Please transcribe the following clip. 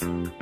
Mm-hmm.